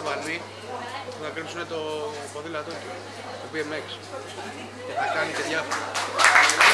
ένα να που θα κρύψουν το ποδήλατό του, το BMX και θα κάνει και διάφορα.